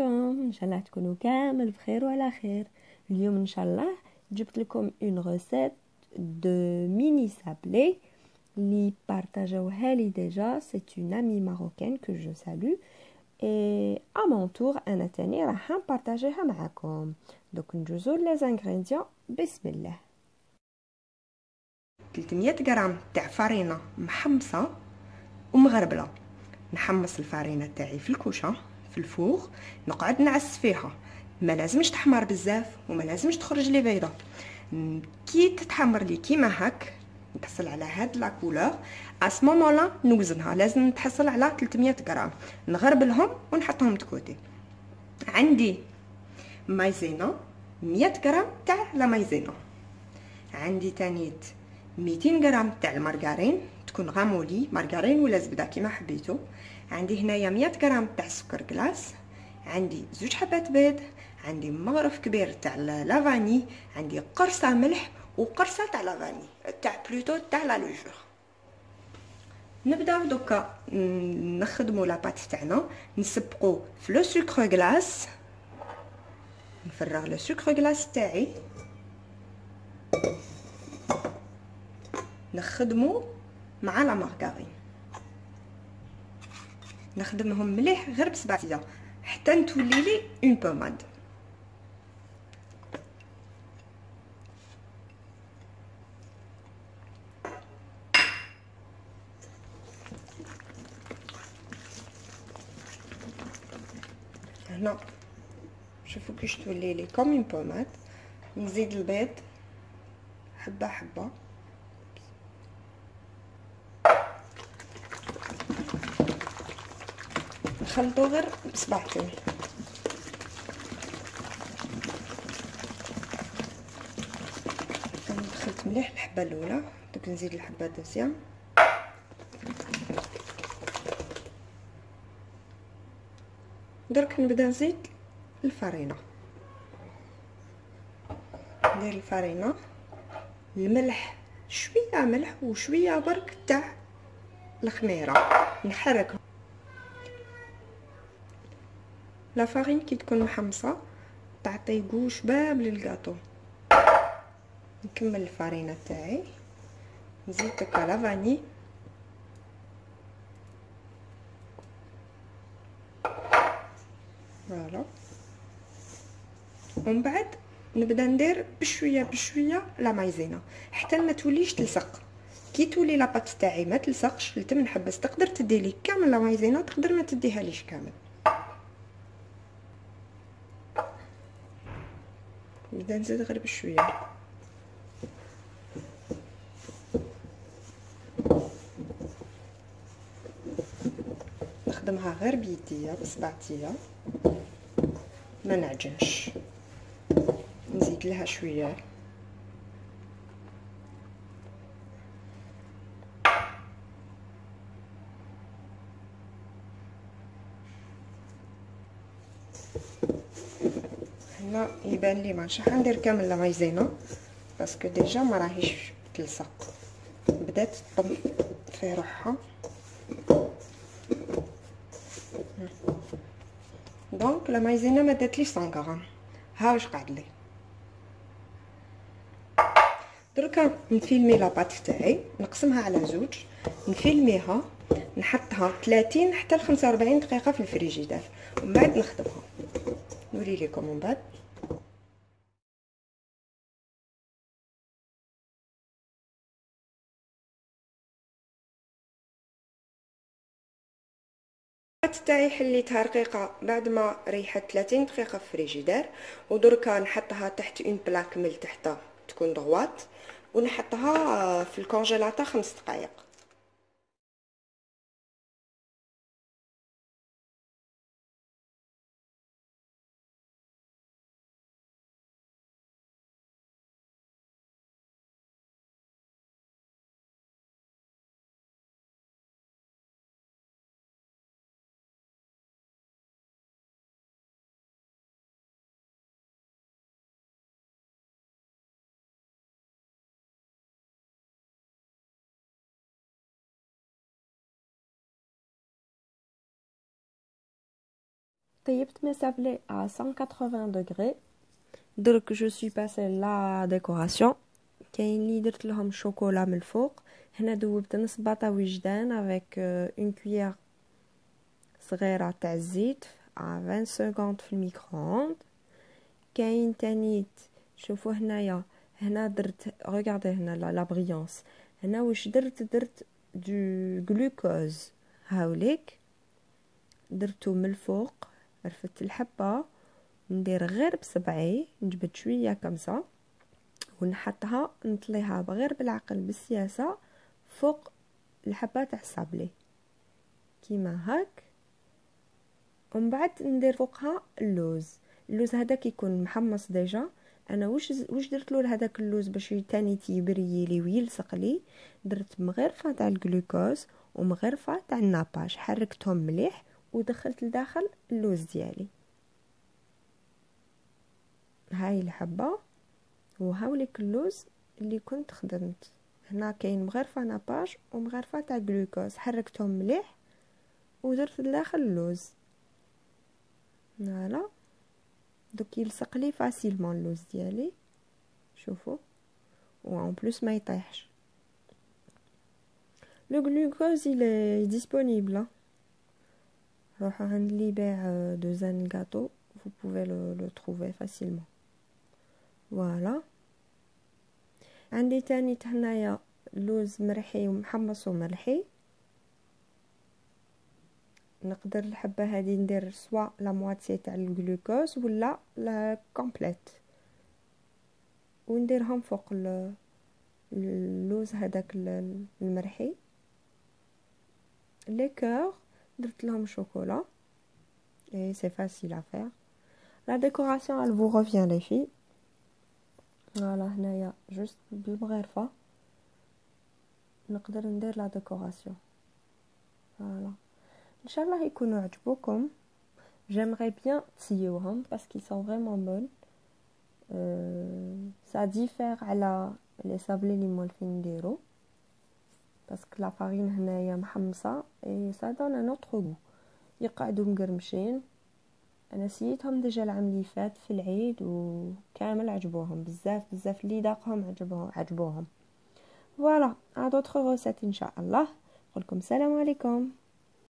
عليكم إن شاء الله تكونوا كامل بخير وعلى خير. اليوم إن شاء الله جبت لكم une recette de mini sablés اللي بارطاجوها لي déjà c'est une amie marocaine que je salue et à mon tour أنا تاني راح نبارطاجيها معكم دوك ندوزو les ingrédients بسم الله 300 غرام تاع فارينة محمصه ومغربلة. نحمص الفارينة تاعي في الكوشة. في ال four نقعد نعس فيها. ما لازمش تحمر بزاف وما لازمش تخرج لي بيضة. كي تتحمر لي كيما هك نحصل على هاد la couleur. اس لا نوزنها. لازم نتحصل على 300 غرام. نغربلهم ونحطهم de côté عندي Maïzena 100 غرام تاع la Maïzena. عندي تانيت 200 غرام تاع المارغرين. تكون ramollie. margarine ولا زبدة كيما حبيتو. عندي هنايا 100 غرام تاع سكر glace عندي زوج حبات بيض عندي مغرف كبير تاع la vanille عندي قرصة ملح وقرصة تاع la vanille تاع plutôt تاع la levure نبداو دوكا نخدمو la pâte تاعنا نسبقو في le sucre glace نفرغ لو سكر كلاص تاعي. نخدمو مع لا مارغارين نخدمهم مليح غير بسبع أيام حتى نتولي لي اون بوماد هنا شوفوا كيش تولي لي. comme une pommade نزيد البيض. حبة حبة. نخلطو غير بصبعتين دخلت مليح الحبه الأولى دوك نزيد الحبة ال deuxième درك نبدأ نزيد الفرينة. ندير الفرينة الملح شوية ملح وشوية برك تاع الخميرة. نحركهم. لا فارين كي تكون محمصه تعطي جو شباب للكاطو نكمل الفارينة تاعي. نزيد دكا لا فاني. voilà. ومن بعد نبدأ ندير بشوية بشوية la Maïzena. حتى ما توليش تلصق. كي تولي la pâte تاعي ما تلصقش لتم نحبس تقدر تدي لي كامل la Maïzena تقدر ما تديها ليش كامل. نبدا نزيد غير بشويه نخدمها غير بيديا بصبعتيا ما نعجنش. نزيد لها شوية. هنا يبان لي ماشي حندير كامل la Maïzena parce que déjà ما راهيش تلصق. بدات تطم في روحها. donc la Maïzena ما داتليش 100 غرام ها واش قعد لي دركا نفيلمي la pâte تاعي نقسمها على زوج. نفيلميها نحطها 30 حتى ل 45 دقيقة في الفريجيدار. ومن بعد نخدمها. نوري لكم من بعد. تاعي حليتها رقيقه بعد ما ريحت 30 دقيقة في الفريجيدار ودركا نحطها تحت une plaque من تحت تكون droite ونحطها في ال congélateur خمس دقائق طيبت مي سابلي à 180 degrés. درك جو سوي باسي لا ديكوراسيون كاين اللي درت لهم شوكولا من الفوق هنا ذوبت نص باطا وجدان افيك اون كويير صغيره تاع الزيت 20 سكوند في الميكرووند كاين تانيت شوفوا هنايا هنا درت ريغاردي هنا لا بريونس هنا واش درت درت دو غلوكوز هاوليك درتو من الفوق رفدت الحبة ندير غير بصبعي نجبد شوية كمسه ونحطها نطليها غير بالعقل بالسياسة فوق الحبة تاع الصابلي. كيما هاك. ومن بعد ندير فوقها اللوز. اللوز هذا كيكون محمص déjà. أنا واش واش درت له هذاك اللوز باش تاني تيبري لي ويلصق لي؟ درت مغرفه تاع الجلوكوز ومغرفه تاع ال nappage. حركتهم مليح. ودخلت لداخل اللوز ديالي. هاي الحبة وهاوليك اللوز اللي كنت خدمت. هنا كاين مغرفة nappage ومغرفة تاع جلوكوز. حركتهم مليح ودرت لداخل اللوز. voilà. دوك يلصق لي facilement اللوز ديالي. شوفوا و en plus ما يطيحش. le glucose il disponible. روحوا عند اللي يبيع دوزان gâteau vous pouvez le, le trouver facilement. voilà عندي تاني هنايا لوز مرحي ومحمص ومرحي نقدر الحبه هذه ندير soit la moitié تاع الجلوكوز ولا la complète ونديرهم فوق اللوز هذاك المرحي لي كور درت لهم chocolat et c'est facile à faire la décoration elle vous revient les filles. voilà هنايا juste بالمغرفه نقدر ندير la décoration voilà ان شاء الله يكونوا عجبوكم j'aimerais bien تسيوهم parce qu'ils sont vraiment bonnes. Euh, ça diffère على les sablés اللي مولفين نديرو parce que la farine هنايا محمصه et ça donne un autre goût يقعدوا مقرمشين أنا سيتهم déjà العام اللي فات في العيد وكامل عجبوهم بزاف بزاف اللي داقهم عجبوهم. عجبوهم voilà à d'autres إن شاء الله. نقول لكم السلام عليكم.